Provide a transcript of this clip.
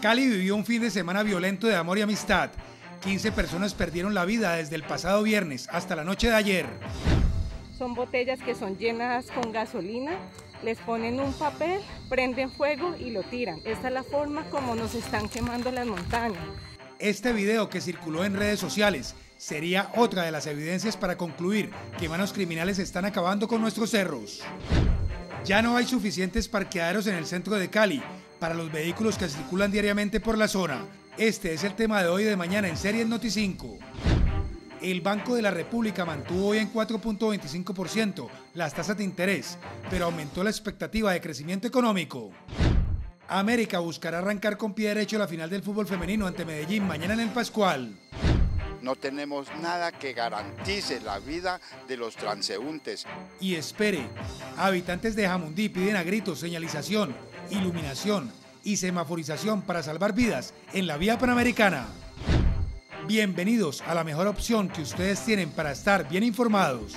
Cali vivió un fin de semana violento de amor y amistad. 15 personas perdieron la vida desde el pasado viernes hasta la noche de ayer. Son botellas que son llenas con gasolina, les ponen un papel, prenden fuego y lo tiran. Esta es la forma como nos están quemando las montañas. Este video que circuló en redes sociales sería otra de las evidencias para concluir que manos criminales están acabando con nuestros cerros. Ya no hay suficientes parqueaderos en el centro de Cali para los vehículos que circulan diariamente por la zona. Este es el tema de hoy y de mañana en Series Noti 5. El Banco de la República mantuvo hoy en 4.25% las tasas de interés, pero aumentó la expectativa de crecimiento económico. América buscará arrancar con pie derecho la final del fútbol femenino ante Medellín mañana en el Pascual. No tenemos nada que garantice la vida de los transeúntes. Y espere, habitantes de Jamundí piden a gritos señalización iluminación y semaforización para salvar vidas en la vía panamericana. Bienvenidos a la mejor opción que ustedes tienen para estar bien informados.